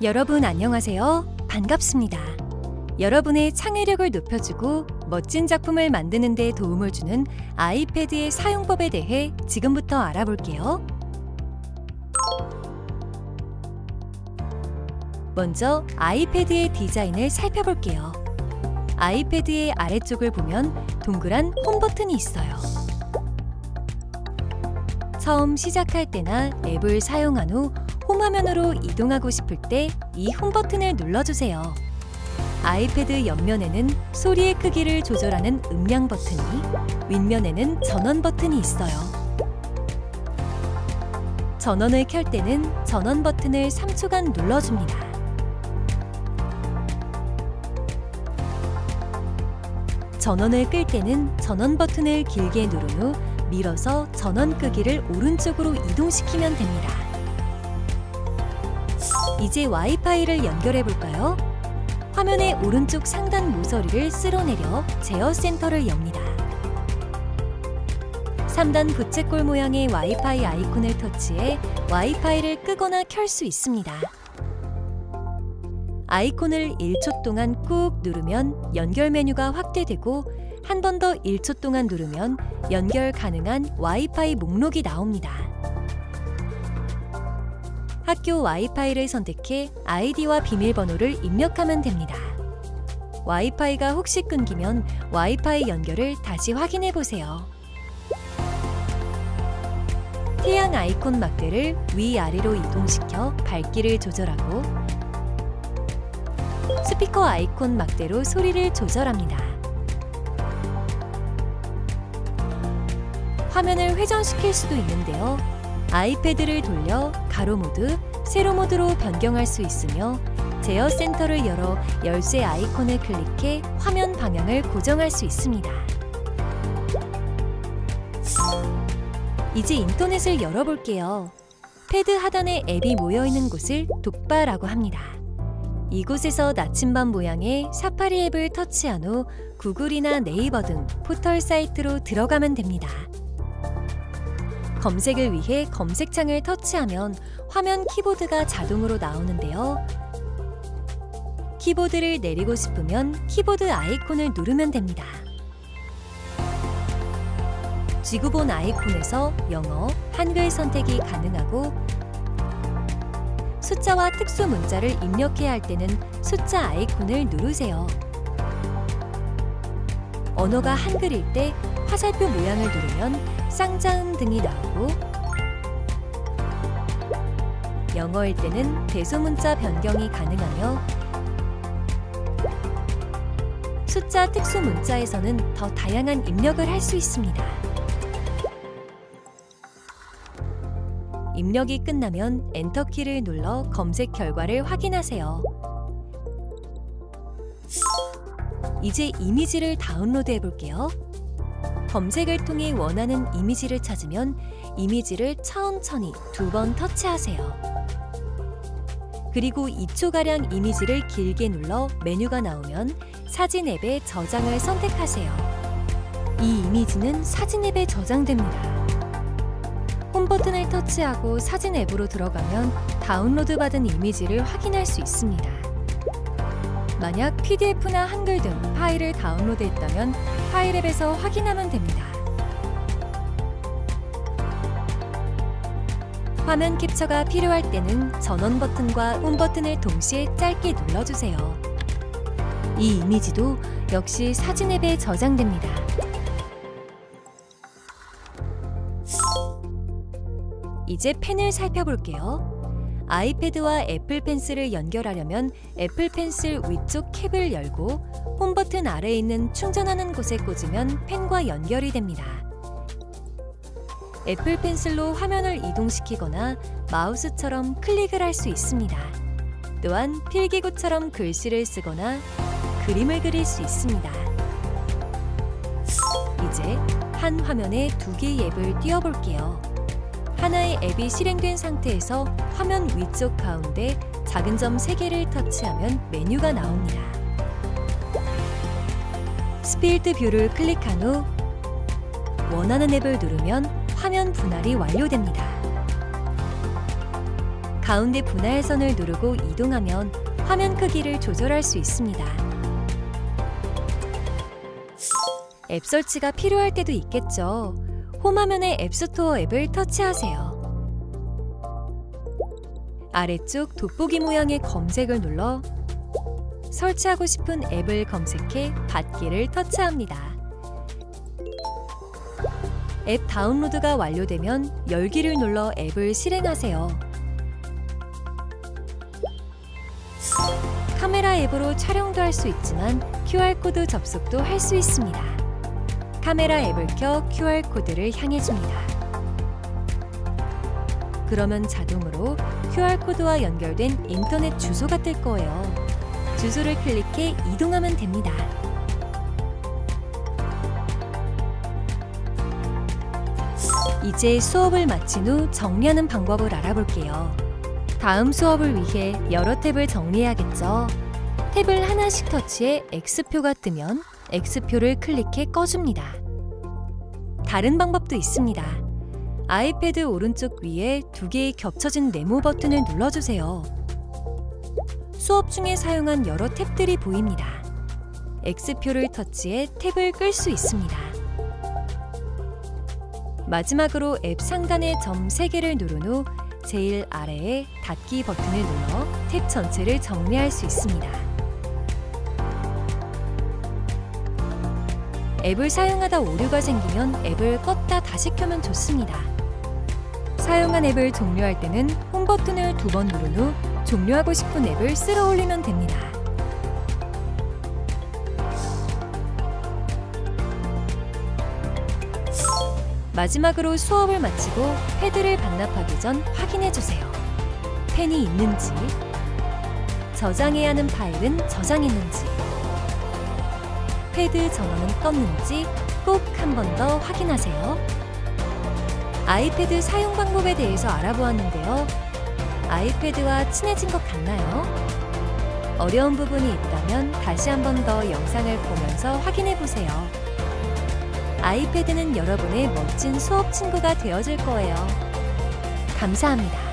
여러분 안녕하세요. 반갑습니다. 여러분의 창의력을 높여주고 멋진 작품을 만드는 데 도움을 주는 아이패드의 사용법에 대해 지금부터 알아볼게요. 먼저 아이패드의 디자인을 살펴볼게요. 아이패드의 아래쪽을 보면 동그란 홈 버튼이 있어요. 처음 시작할 때나 앱을 사용한 후 홈화면으로 이동하고 싶을 때 이 홈 버튼을 눌러주세요. 아이패드 옆면에는 소리의 크기를 조절하는 음량 버튼이, 윗면에는 전원 버튼이 있어요. 전원을 켤 때는 전원 버튼을 3초간 눌러줍니다. 전원을 끌 때는 전원 버튼을 길게 누른 후 밀어서 전원 끄기를 오른쪽으로 이동시키면 됩니다. 이제 와이파이를 연결해 볼까요? 화면의 오른쪽 상단 모서리를 쓸어내려 제어 센터를 엽니다. 3단 부채꼴 모양의 와이파이 아이콘을 터치해 와이파이를 끄거나 켤 수 있습니다. 아이콘을 1초 동안 꾹 누르면 연결 메뉴가 확대되고 한 번 더 1초 동안 누르면 연결 가능한 와이파이 목록이 나옵니다. 학교 와이파이를 선택해 아이디와 비밀번호를 입력하면 됩니다. 와이파이가 혹시 끊기면 와이파이 연결을 다시 확인해 보세요. 태양 아이콘 막대를 위아래로 이동시켜 밝기를 조절하고 스피커 아이콘 막대로 소리를 조절합니다. 화면을 회전시킬 수도 있는데요. 아이패드를 돌려 가로 모드, 세로 모드로 변경할 수 있으며 제어 센터를 열어 열쇠 아이콘을 클릭해 화면 방향을 고정할 수 있습니다. 이제 인터넷을 열어볼게요. 패드 하단에 앱이 모여있는 곳을 Dock bar라고 합니다. 이곳에서 나침반 모양의 사파리 앱을 터치한 후 구글이나 네이버 등 포털 사이트로 들어가면 됩니다. 검색을 위해 검색창을 터치하면 화면 키보드가 자동으로 나오는데요. 키보드를 내리고 싶으면 키보드 아이콘을 누르면 됩니다. 지구본 아이콘에서 영어, 한글 선택이 가능하고 숫자와 특수 문자를 입력해야 할 때는 숫자 아이콘을 누르세요. 언어가 한글일 때 화살표 모양을 누르면 쌍자음 등이 나오고 영어일 때는 대소문자 변경이 가능하며 숫자 특수 문자에서는 더 다양한 입력을 할 수 있습니다. 입력이 끝나면 엔터키를 눌러 검색 결과를 확인하세요. 이제 이미지를 다운로드 해볼게요. 검색을 통해 원하는 이미지를 찾으면 이미지를 천천히 두 번 터치하세요. 그리고 2초가량 이미지를 길게 눌러 메뉴가 나오면 사진 앱에 저장을 선택하세요. 이 이미지는 사진 앱에 저장됩니다. 홈 버튼을 터치하고 사진 앱으로 들어가면 다운로드 받은 이미지를 확인할 수 있습니다. 만약 PDF나 한글 등 파일을 다운로드했다면 파일 앱에서 확인하면 됩니다. 화면 캡처가 필요할 때는 전원 버튼과 홈 버튼을 동시에 짧게 눌러주세요. 이 이미지도 역시 사진 앱에 저장됩니다. 이제 펜을 살펴볼게요. 아이패드와 애플 펜슬을 연결하려면 애플 펜슬 위쪽 캡을 열고 홈 버튼 아래에 있는 충전하는 곳에 꽂으면 펜과 연결이 됩니다. 애플 펜슬로 화면을 이동시키거나 마우스처럼 클릭을 할 수 있습니다. 또한 필기구처럼 글씨를 쓰거나 그림을 그릴 수 있습니다. 이제 한 화면에 두 개의 앱을 띄워볼게요. 하나의 앱이 실행된 상태에서 화면 위쪽 가운데 작은 점 3개를 터치하면 메뉴가 나옵니다. Split View를 클릭한 후 원하는 앱을 누르면 화면 분할이 완료됩니다. 가운데 분할선을 누르고 이동하면 화면 크기를 조절할 수 있습니다. 앱 설치가 필요할 때도 있겠죠. 홈화면의 앱스토어 앱을 터치하세요. 아래쪽 돋보기 모양의 검색을 눌러 설치하고 싶은 앱을 검색해 받기를 터치합니다. 앱 다운로드가 완료되면 열기를 눌러 앱을 실행하세요. 카메라 앱으로 촬영도 할 수 있지만 QR코드 접속도 할 수 있습니다. 카메라 앱을 켜 QR코드를 향해 줍니다. 그러면 자동으로 QR코드와 연결된 인터넷 주소가 뜰 거예요. 주소를 클릭해 이동하면 됩니다. 이제 수업을 마친 후 정리하는 방법을 알아볼게요. 다음 수업을 위해 여러 탭을 정리해야겠죠. 탭을 하나씩 터치해 X표가 뜨면 X표를 클릭해 꺼줍니다. 다른 방법도 있습니다. 아이패드 오른쪽 위에 두 개의 겹쳐진 네모 버튼을 눌러주세요. 수업 중에 사용한 여러 탭들이 보입니다. X표를 터치해 탭을 끌 수 있습니다. 마지막으로 앱 상단의 점 3개를 누른 후 제일 아래에 닫기 버튼을 눌러 탭 전체를 정리할 수 있습니다. 앱을 사용하다 오류가 생기면 앱을 껐다 다시 켜면 좋습니다. 사용한 앱을 종료할 때는 홈 버튼을 두 번 누른 후 종료하고 싶은 앱을 쓸어 올리면 됩니다. 마지막으로 수업을 마치고 패드를 반납하기 전 확인해 주세요. 펜이 있는지, 저장해야 하는 파일은 저장했는지, 패드 전원은 껐는지 꼭 한 번 더 확인하세요. 아이패드 사용 방법에 대해서 알아보았는데요. 아이패드와 친해진 것 같나요? 어려운 부분이 있다면 다시 한 번 더 영상을 보면서 확인해 보세요. 아이패드는 여러분의 멋진 수업 친구가 되어줄 거예요. 감사합니다.